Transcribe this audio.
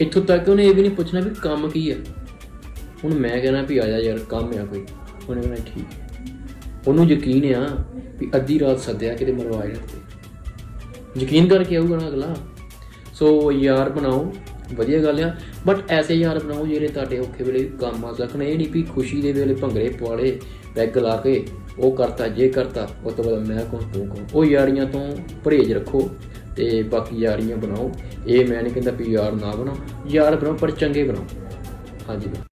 ਇੱਥੋਂ ਤੱਕ ਉਹਨੇ ਇਹ ਵੀ ਨਹੀਂ ਪੁੱਛਣਾ ਵੀ ਕੰਮ ਕੀ ਆ। ਹੁਣ ਮੈਂ ਕਹਿਣਾ ਵੀ ਆ ਜਾ ਯਾਰ, ਕੰਮ ਆ ਕੋਈ। ਉਹਨੇ ਕਹਿਣਾ ਠੀਕ ਹੈ। ਉਹਨੂੰ ਯਕੀਨ ਆ ਵੀ ਅੱਧੀ ਰਾਤ ਸੱਦਿਆ ਕਿਤੇ ਮਰਵਾ ਜਾਣਾ ਯਕੀਨ ਕਰਕੇ ਆਊਗਾ ਨਾ ਅਗਲਾ। ਸੋ ਯਾਰ ਬਣਾਓ, ਵਧੀਆ ਗੱਲ ਆ। ਬਟ ਐਸੇ ਯਾਰ ਬਣਾਓ ਜਿਹੜੇ ਤੁਹਾਡੇ ਔਖੇ ਵੇਲੇ ਕੰਮ ਆ ਸਕਣ। ਇਹ ਨਹੀਂ ਵੀ ਖੁਸ਼ੀ ਦੇ ਵੇਲੇ ਭੰਗੜੇ ਪਵਾਲੇ ਪੈਗ ਲਾ ਕੇ ਉਹ ਕਰਤਾ, ਜੇ ਕਰਤਾ, ਉਹ ਤੋਂ ਬਾਅਦ ਮੈਂ ਕੌਣ, ਤੂੰ ਕੌਣ? ਉਹ ਯਾਰੀਆਂ ਤੋਂ ਪਰਹੇਜ਼ ਰੱਖੋ। ਤੇ ਬਾਕੀ ਯਾਰੀਆਂ ਬਣਾਓ। ਇਹ ਮੈਂ ਨਹੀਂ ਕਹਿੰਦਾ ਵੀ ਯਾਰ ਨਾ ਬਣਾਓ। ਯਾਰ ਬਣਾਓ, ਪਰ ਚੰਗੇ ਬਣਾਓ। ਹਾਂਜੀ।